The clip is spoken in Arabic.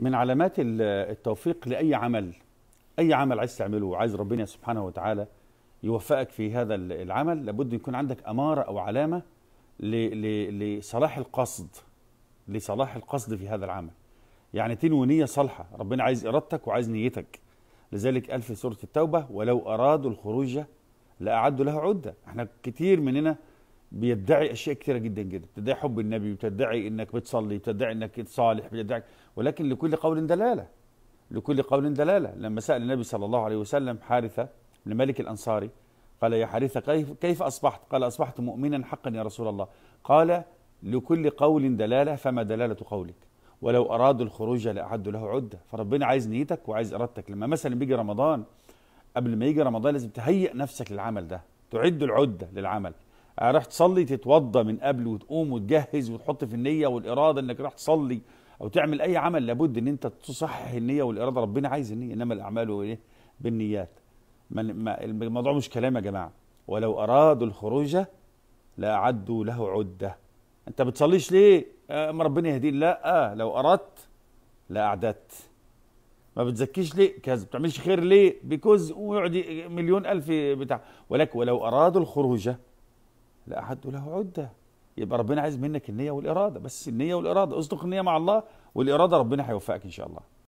من علامات ال- التوفيق لأي عمل أي عمل عايز تعمله وعايز ربنا سبحانه وتعالى يوفقك في هذا ال- العمل لابد يكون عندك علامة ل- ل- لصلاح القصد لصلاح القصد في هذا العمل. يعني تنوي نية صالحة ربنا عايز إرادتك وعايز نيتك. لذلك قال في سورة التوبة ولو أرادوا الخروج لأعدوا له عدة. إحنا كتير مننا بيدعي أشياء كثيرة جدا جدا. بتدعي حب النبي بتدعي إنك بتصلي بتدعي إنك صالح بتدعي. ولكن لكل قول دلالة. لكل قول دلالة. لما سأل النبي صلى الله عليه وسلم حارثة بن مالك الأنصاري قال يا حارثة كيف كيف أصبحت؟ قال أصبحت مؤمنا حقا يا رسول الله. قال لكل قول دلالة فما دلالة قولك؟ ولو أرادوا الخروج لأعدوا له عدة. فربنا عايز نيتك وعايز إرادتك. لما مثلا بيجي رمضان قبل ما يجي رمضان لازم تهيئ نفسك للعمل ده. تعد العدة للعمل. راح تصلي تتوضى من قبل وتقوم وتجهز وتحط في النية والإرادة إنك راح تصلي أو تعمل أي عمل لابد إن أنت تصحح النية والإرادة. ربنا عايز النية إنما الأعمال إيه؟ بالنيات. الموضوع مش كلام يا جماعة. ولو أرادوا الخروج لأعدوا له عدة. أنت بتصليش ليه؟ آه ما ربنا يهديك لا آه لو أردت لأعددت ما بتزكيش ليه؟ كذا بتعملش خير ليه؟ بيكوز ويقعد مليون ألف بتاع. ولكن ولو أرادوا الخروج لأعدوا له عدة. يبقى ربنا عايز منك النية والإرادة. بس النية والإرادة أصدق النية مع الله والإرادة ربنا هيوفقك إن شاء الله.